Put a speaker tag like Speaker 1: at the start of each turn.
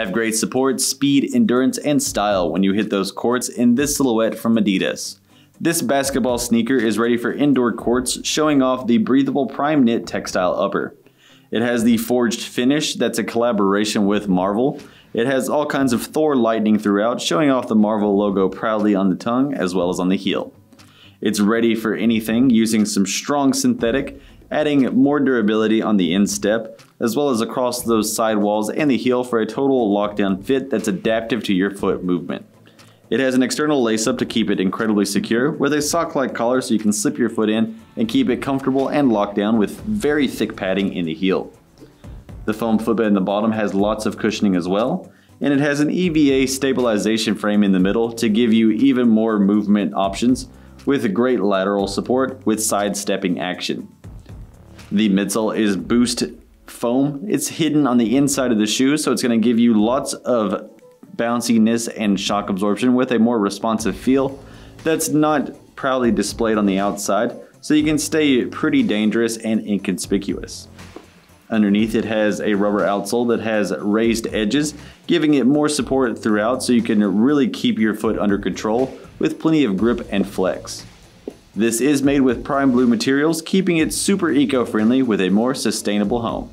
Speaker 1: Have great support, speed, endurance, and style when you hit those courts in this silhouette from Adidas. This basketball sneaker is ready for indoor courts, showing off the breathable Primeknit textile upper. It has the forged finish that's a collaboration with Marvel. It has all kinds of Thor lightning throughout, showing off the Marvel logo proudly on the tongue as well as on the heel. It's ready for anything using some strong synthetic, adding more durability on the instep, as well as across those sidewalls and the heel for a total lockdown fit that's adaptive to your foot movement. It has an external lace up to keep it incredibly secure with a sock like collar so you can slip your foot in and keep it comfortable and locked down with very thick padding in the heel. The foam footbed in the bottom has lots of cushioning as well, and it has an EVA stabilization frame in the middle to give you even more movement options with great lateral support with sidestepping action. The midsole is boost foam. It's hidden on the inside of the shoe, so it's going to give you lots of bounciness and shock absorption with a more responsive feel that's not proudly displayed on the outside, so you can stay pretty dangerous and inconspicuous. Underneath it has a rubber outsole that has raised edges, giving it more support throughout so you can really keep your foot under control with plenty of grip and flex. This is made with Primeblue materials, keeping it super eco-friendly with a more sustainable home.